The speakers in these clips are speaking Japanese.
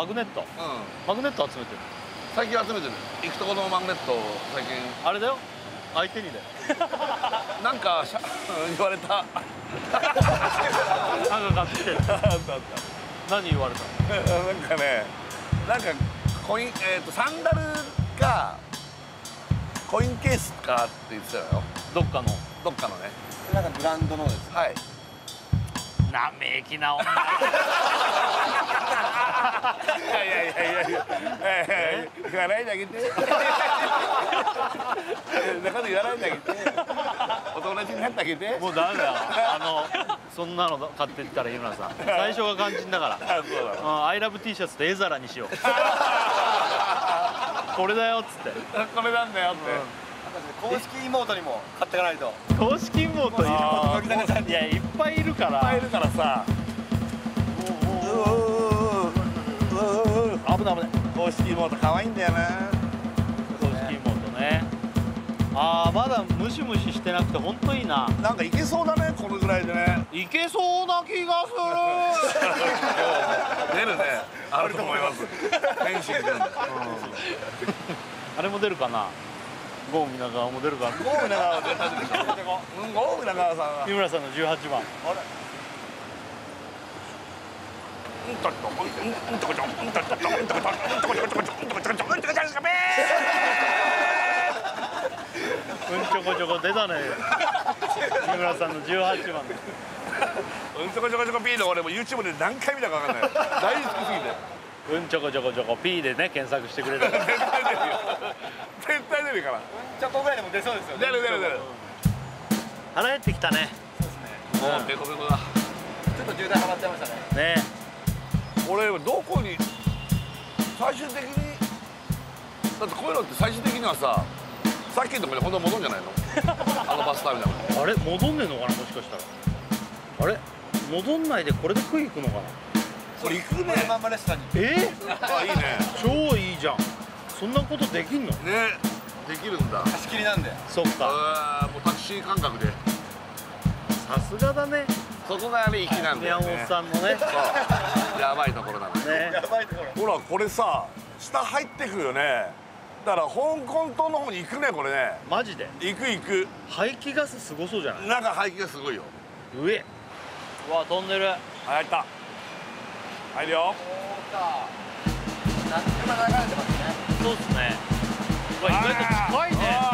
マグネット。うん。マグネット集めてる。最近集めてる。行くとこのマグネットを最近。あれだよ。相手にだよ。なんかしゃ 言われた。なんか買ってきてる。何言われたなんかねなんかコインえっ、とサンダルかコインケースかって言ってたよ。どっかの。どっかのね。なんかブランドのですはい生意気な女。いやいやいやいや。いや言わないであげて中で言わないであげてお友達になってあげてもうダメだよ。あのそんなの買ってったら井村さん。最初が肝心だから。あそうだうん、アイラブ T シャツと絵皿にしよう。これだよっつって。これなんだよって、公式妹にも買っていかないと。公式妹いる？いやいっぱいいるから。いっぱいいるからさ。危ない危ない公式妹可愛いんだよな公式妹ねああまだムシムシしてなくて本当いいななんかいけそうだねこれぐらいでねいけそうな気がす出るねあると思います天心君るあれも出るかなゴー皆川も出るかなゴー皆川出るでしょ。うんゴー皆川さん村さんの18番。うんとっとうんうんとこちょんうんとっとうんとこちょんうんとこちょんうんとこちょんうんとこちょんうんとこちょんうんとこちょんうんとこちょんしかべうんちょこちょこ出たね井村さんの18番うんちょこちょこちょこの俺も YouTube で何回見たかわかんない大好きすぎてうんちょこちょこちょこ P でね検索してくれる絶対出るよ。絶対出るから。ちょっとぐらいでも出そうですよね。出る出る出る。腹減ってきたね。もうデコデコだ。ちょっと渋滞はまっちゃいましたね。ね。俺どこに最終的にだってこういうのって最終的にはささっきのとこに本当は戻るんじゃないの？あのバスターミナル。にあれ？戻んねえのかな？もしかしたら。あれ？戻んないでこれで食い行くのかな？これ行くね。まんまレストランにえ？あいいね。超いいじゃん。そんなことできんの？ね。できるんだ。貸し切りなんで。そっか。あーもうタクシー感覚で。さすがだね。そこがね粋なんだ宮本よねさんのね。そう。やばいところなのね。やばいところ。ほらこれさ下入ってくよね。だから香港島の方に行くねこれね。マジで？行く行く。排気ガスすごそうじゃない？中排気がすごいよ。上。うわ飛んでる。はい入った入るよ。そうか夏車流れてますね。そうっすね意外と近いね。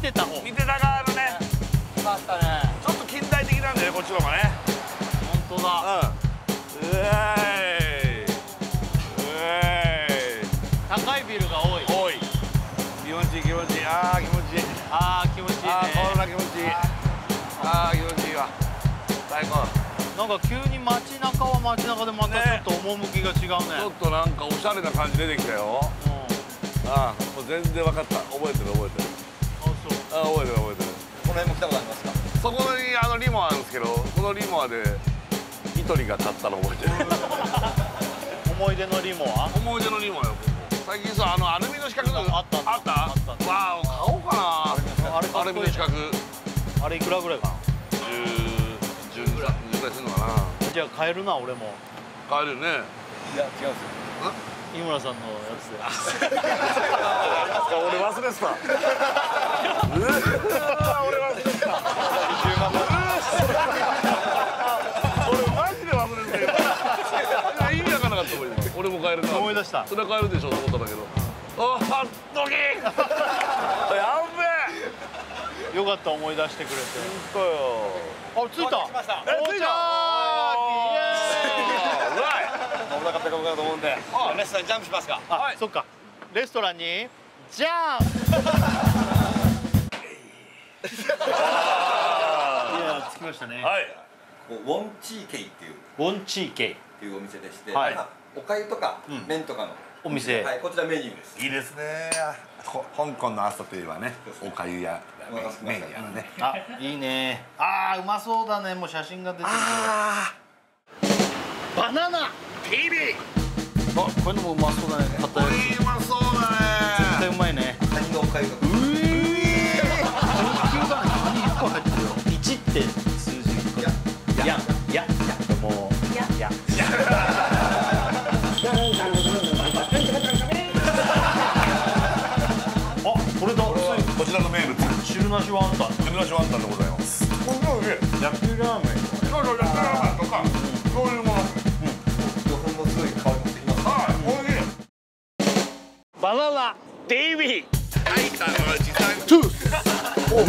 てた方。見てたがあるね。来ましたね。ちょっと近代的なんだよねこっちの方がね。本当だ。うん。うえい。うえい。高いビルが多い。多い。気持ちいい気持ちいい。あー気持ちいい。あー気持ちいいね。あーこんな気持ちいい。あー。気持ちいいわ。最高。なんか急に街中は街中でまたちょっと趣が違うね。ちょっとなんかおしゃれな感じ出てきたよ。うん。ああもう全然分かった。覚えてる覚えてるあ覚えてる覚えてる。この辺も来たことありますか？そこにあのリモアあるんですけどこのリモアでイトリが立ったの覚えてる。思い出のリモは？思い出のリモアよ最近さあのアルミの四角のあったあったあった。わあ買おうかな。あれアルミの四角あれいくらぐらいかな？10 10ぐらい10ぐらいするのかな。じゃあ買えるな俺も。買えるよね。いや違うんですよ。井村さんのやつで。俺忘れてた俺もん今俺も買えるな思い出したそれは買えるでしょうと思ったんだけどああっときやべえよかった思い出してくれて本当よあ着いた来ましたえ着いたイエーイうまいお腹ペコペコだと思うんであレストランジャンプしますか。あ、そっか。レストランにじゃんいや着きましたね。はい。こうウォンチーケイっていう。ウォンチーケイ。っていうお店でして、はい。まあおかゆとかうん。麺とかの、お店。はい、こちらメニューです。いいですね。ほ香港の朝といえばねおかゆや麺やらね。あ、いいね。あーうまそうだね。もう写真が出てる。あバナナー TV あ、こういうのもうまそうだね。これうまそうだ絶対ねうまいね。カニのおかゆがややややもうやや。あ、これだ。こちらの名物。汁なしワンタン。海のシワンタンでございます。これもうね焼きラーメン。そうそう焼きラーメンとかそういうもの。魚粉のすごい香りもしてきます。はいおいしい。バナナ TV はい、さあ、これ実際に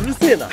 うるせえな